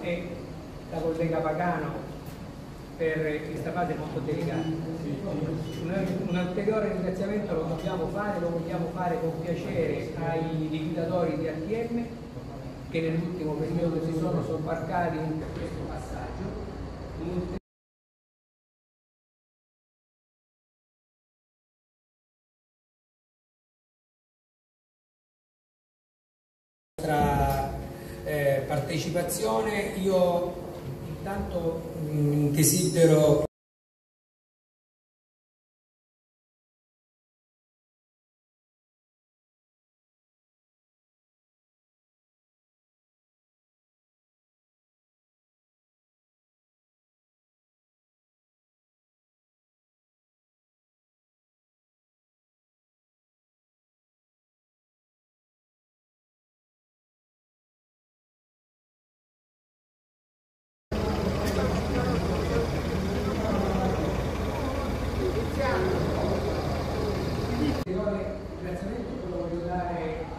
e la collega Pagano per questa fase molto delicata. Un, ulteriore ringraziamento lo dobbiamo fare, lo vogliamo fare con piacere ai liquidatori di ATM che nell'ultimo periodo si sono sobbarcati in questo passaggio. Eh, partecipazione io intanto mh, desidero ulteriore ringraziamento lo voglio dare